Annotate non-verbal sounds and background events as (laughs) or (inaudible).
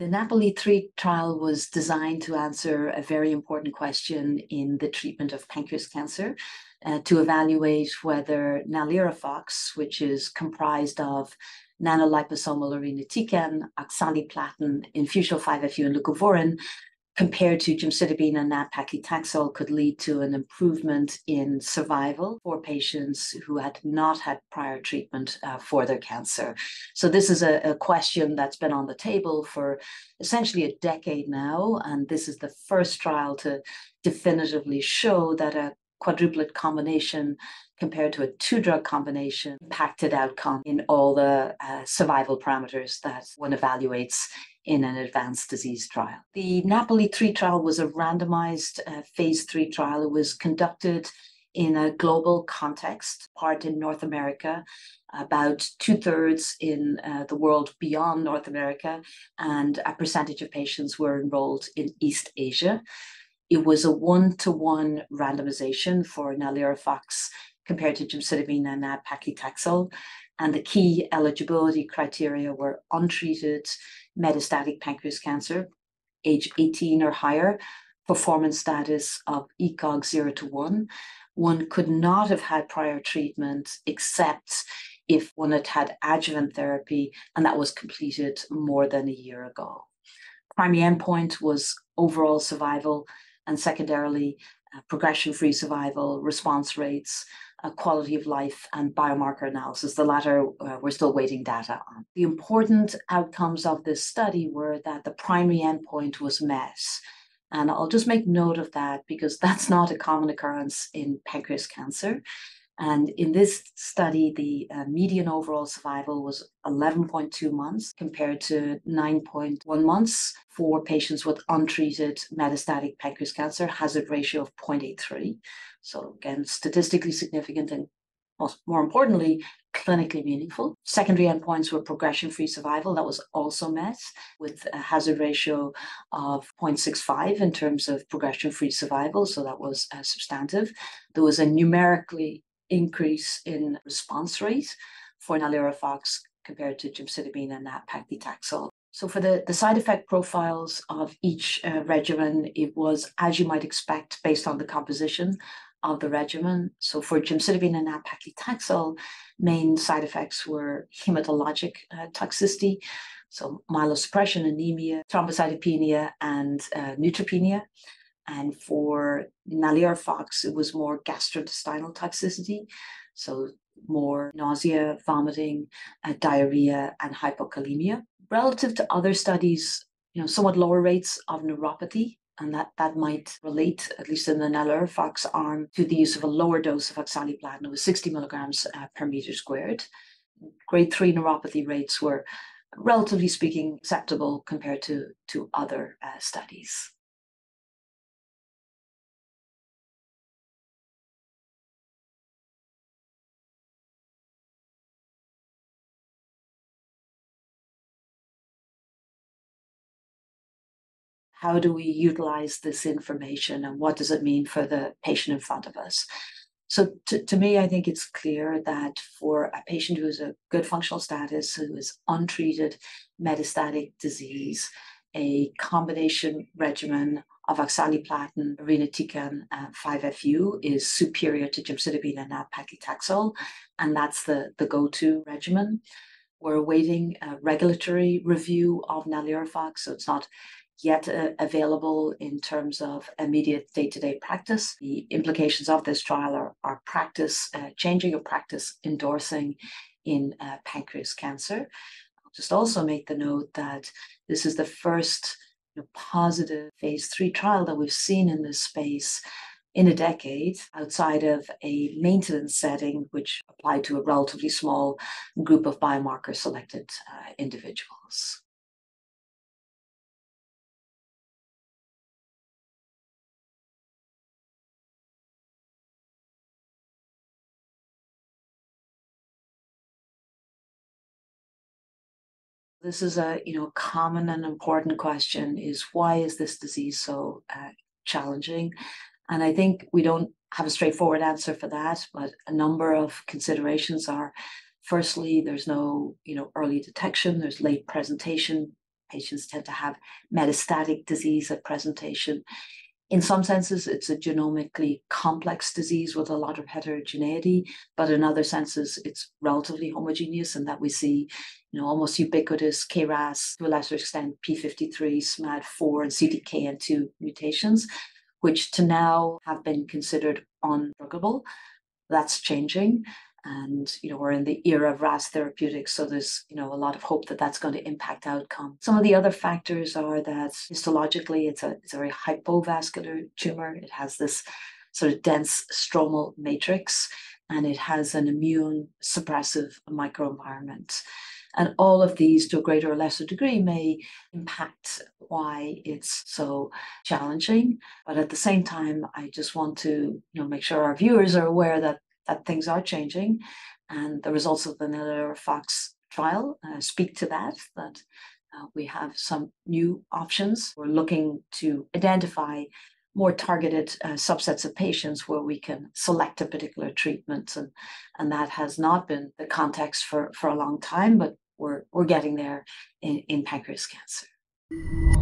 The Napoli 3 trial was designed to answer a very important question in the treatment of pancreas cancer uh, to evaluate whether NALIRIFOX, which is comprised of nanoliposomal irinotecan, oxaliplatin, infusional 5-FU, and leucovorin, compared to gemcitabine and nab-paclitaxel could lead to an improvement in survival for patients who had not had prior treatment uh, for their cancer. So this is a, a, question that's been on the table for essentially a decade now, and this is the first trial to definitively show that a quadruplet combination compared to a two drug combination impacted outcome in all the uh, survival parameters that one evaluates in an advanced disease trial. The Napoli 3 trial was a randomized uh, phase 3 trial. It was conducted in a global context, part in North America, about two thirds in uh, the world beyond North America, and a percentage of patients were enrolled in East Asia. It was a one to one randomization for NALIRIFOX compared to gemcitabine and nab-paclitaxel. And the key eligibility criteria were untreated metastatic pancreas cancer, age 18 or higher, performance status of ECOG 0 to 1. One could not have had prior treatment except if one had had adjuvant therapy and that was completed more than a year ago. Primary endpoint was overall survival and secondarily uh, progression-free survival, response rates, uh, quality of life, and biomarker analysis. The latter, uh, we're still waiting data on. The important outcomes of this study were that the primary endpoint was met. And I'll just make note of that because (laughs) that's not a common occurrence in pancreas cancer. And in this study, the uh, median overall survival was 11.2 months compared to 9.1 months for patients with untreated metastatic pancreas cancer, hazard ratio of 0.83. So, again, statistically significant and more importantly, clinically meaningful. Secondary endpoints were progression free survival, that was also met with a hazard ratio of 0.65 in terms of progression free survival, so that was uh, substantive. There was a numerically increase in response rate for NALIRIFOX compared to gemcitabine and nab-paclitaxel. So for the, the side effect profiles of each uh, regimen, it was as you might expect based on the composition of the regimen. So for gemcitabine and nab-paclitaxel, main side effects were hematologic uh, toxicity, so myelosuppression, anemia, thrombocytopenia, and uh, neutropenia. And for NALIRIFOX, it was more gastrointestinal toxicity. So more nausea, vomiting, uh, diarrhea, and hypokalemia. Relative to other studies, you know, somewhat lower rates of neuropathy, and that, that might relate, at least in the NALIRIFOX arm, to the use of a lower dose of oxaliplatin. It was 60 milligrams uh, per meter squared. Grade 3 neuropathy rates were, relatively speaking, acceptable compared to, to other uh, studies. How do we utilize this information and what does it mean for the patient in front of us? So to, to me, I think it's clear that for a patient who has a good functional status, who is untreated metastatic disease, a combination regimen of oxaliplatin, irinotecan, and 5-FU is superior to gemcitabine and nab-paclitaxel, and that's the, the go-to regimen. We're awaiting a regulatory review of NALIRIFOX, so it's not yet uh, available in terms of immediate day-to-day practice. The implications of this trial are, are practice uh, changing or practice endorsing in uh, pancreas cancer. I'll just also make the note that this is the first you know, positive phase three trial that we've seen in this space in a decade outside of a maintenance setting, which applied to a relatively small group of biomarker selected uh, individuals. This is a you know common and important question: is why is this disease so uh, challenging? And I think we don't have a straightforward answer for that, but a number of considerations are: firstly, there's no you know early detection, there's late presentation, patients tend to have metastatic disease at presentation. In some senses, it's a genomically complex disease with a lot of heterogeneity, but in other senses, it's relatively homogeneous in that we see, you know, almost ubiquitous KRAS, to a lesser extent, P53, SMAD4, and CDKN2 mutations, which to now have been considered undruggable. That's changing and you know we're in the era of RAS therapeutics, so there's you know a lot of hope that that's going to impact outcome. Some of the other factors are that histologically it's a it's a very hypovascular tumor. It has this sort of dense stromal matrix, and it has an immune suppressive microenvironment. And all of these, to a greater or lesser degree, may impact why it's so challenging. But at the same time, I just want to you know make sure our viewers are aware that that things are changing, and the results of the NALIRIFOX trial uh, speak to that. That uh, we have some new options. We're looking to identify more targeted uh, subsets of patients where we can select a particular treatment, and and that has not been the context for for a long time, but we're we're getting there in, in pancreas cancer.